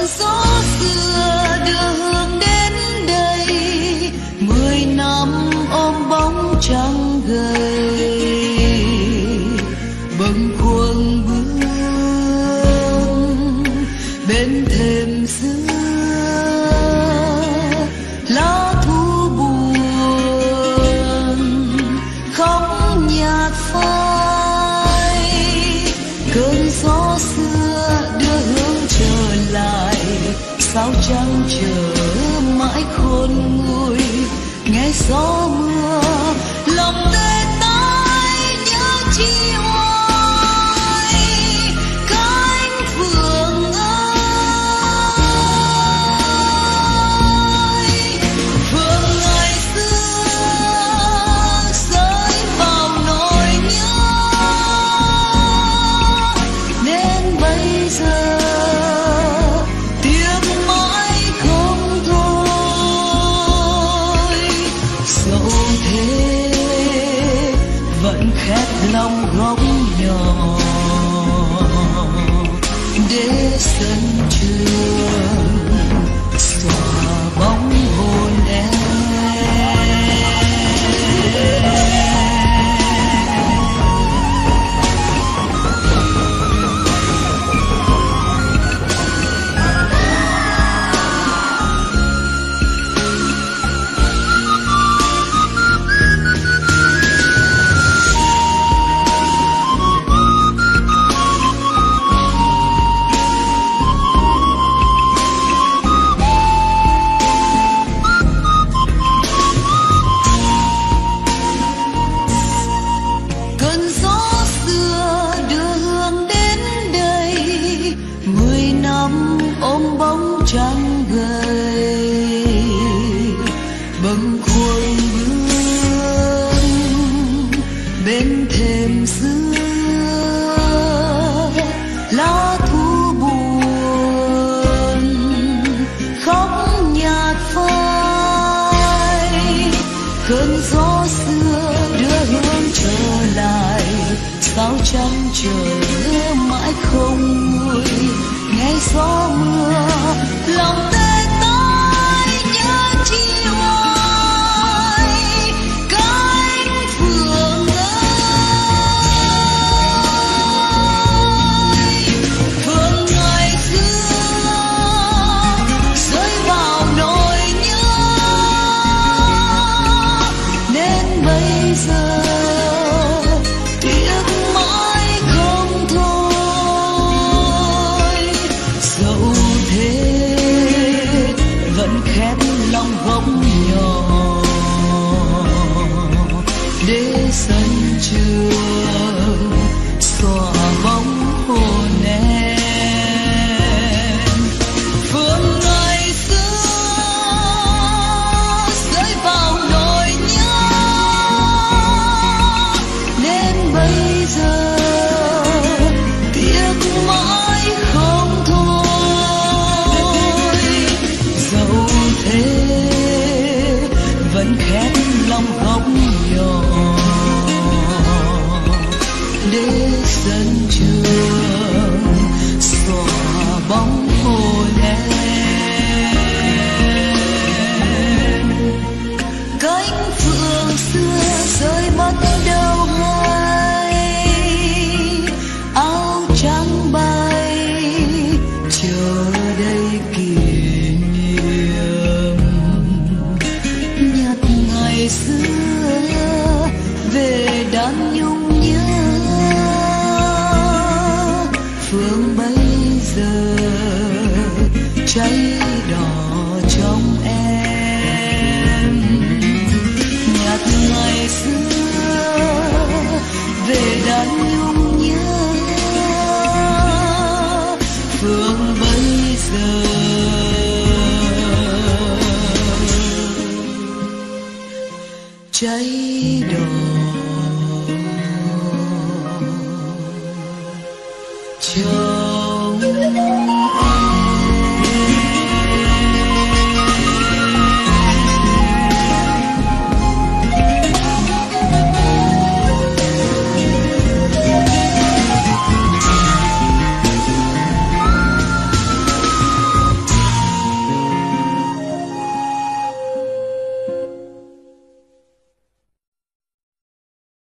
cơn gió xưa đưa hương đến đây. Mười năm ôm bóng trăng gầy. Bâng khuâng bước bên thềm xưa. chờ mãi khôn nguôi nghe gió mưa lòng ta không thể vẫn khép lòng góc nhỏ. Để sân trường Sáng. sân trường xòa bóng cô đen. cháy đỏ trong em. Nhạc ngày xưa về đàn nhung nhớ, phương bây giờ. Cháy đỏ. Chờ